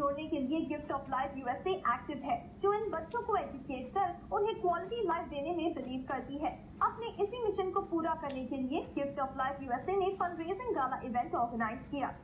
जोड़ने के लिए gift of life USA active है, जो इन बच्चों को एजुकेट कर, उन्हें क्वालिटी लाइफ देने में बिलीव करती है। अपने इसी मिशन को पूरा करने के लिए गिफ्ट ऑफ़ लाइफ यूएसए ने fund raising gala event organise किया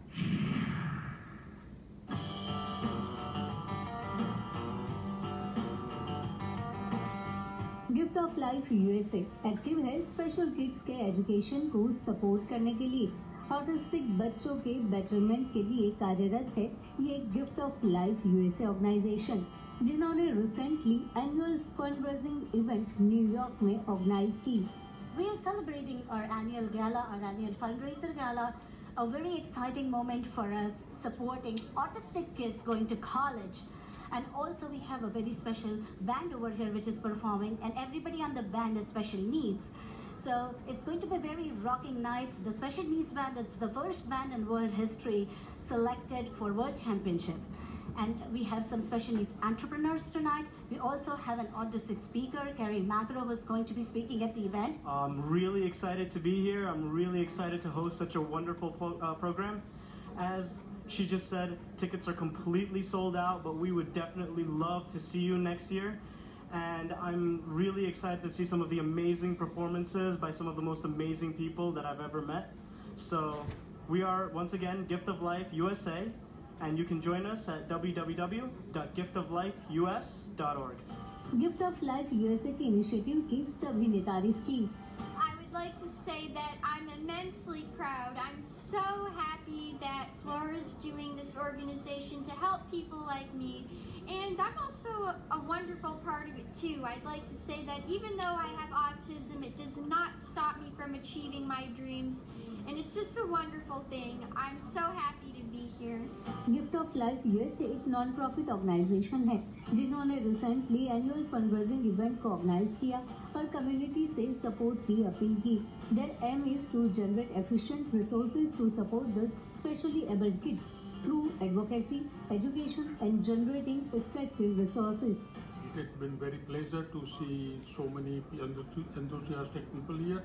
gift of life USA active है स्पेशल किड्स के एजुकेशन को सपोर्ट करने के लिए। ऑटिस्टिक बच्चों के बेटरमेंट के लिए कार्यरत है ये gift of life USA organisation जिन्होंने recently annual fund raising event New York में ऑर्गेनाइज की We are celebrating our annual gala, our annual fundraiser gala, a very exciting moment for us supporting autistic kids going to college. And also we have a very special band over here which is performing and everybody on the band has special needs. So it's going to be very rocking nights. The special needs band is the first band in world history selected for world championship. And we have some special needs entrepreneurs tonight. We also have an autistic speaker, Kerry Magro, who's going to be speaking at the event. I'm really excited to be here. I'm really excited to host such a wonderful uh, program. As she just said, tickets are completely sold out, but we would definitely love to see you next year And I'm really excited to see some of the amazing performances by some of the most amazing people that I've ever met. So, we are once again Gift of Life USA, and you can join us at www.giftoflifeus.org. Gift of life USA के initiative की सभी ने तारीफ की I would like to say that I'm immensely proud. I'm so happy that Flora's doing this organization to help people like me. And I'm also a wonderful part of it too. I'd like to say that even though I have autism, it does not stop me from achieving my dreams And it's just a wonderful thing. I'm so happy to be here. Gift of life USA एक non profit organisation है जिन्होंने recently annual fund raising event को organise किया और community से support की appeal की there M is to generate efficient resources to support the specially abled kids through advocacy education and generating effective resources It has been very pleasure to see so many enthusi- enthusiastic people here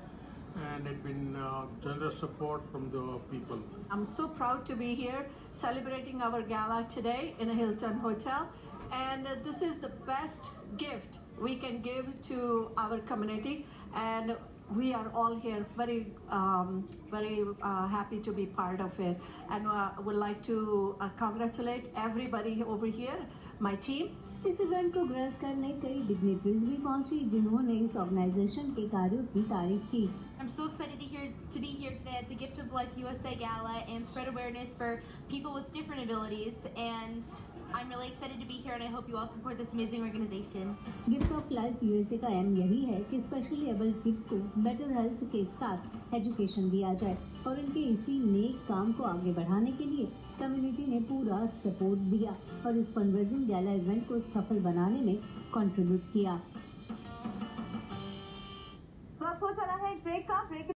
and it's been uh, generous support from the people. I'm so proud to be here celebrating our gala today in a Hilton Hotel. And uh, this is the best gift we can give to our community. And we are all here very, um, very uh, happy to be part of it. And uh, would like to uh, congratulate everybody over here, my team. इस event को grace करने कई dignitaries भी पहुंची जिन्होंने इस organisation के कार्यों की तारीफ की I'm so excited to hear to be here today at the Gift of Life USA Gala and spread awareness for people with different abilities. And I'm really excited to be here, and I hope you all support this amazing organization. Gift of life USA का aim यही है कि specially abled kids को better health के साथ education दिया जाए और इनके इसी नेक काम को आगे बढ़ाने के लिए कम्युनिटी ने पूरा सपोर्ट दिया और इस फंडरेजिंग गैला इवेंट को सफल बनाने में कंट्रीब्यूट किया। तो आपको चला है ब्रेक का ब्रेक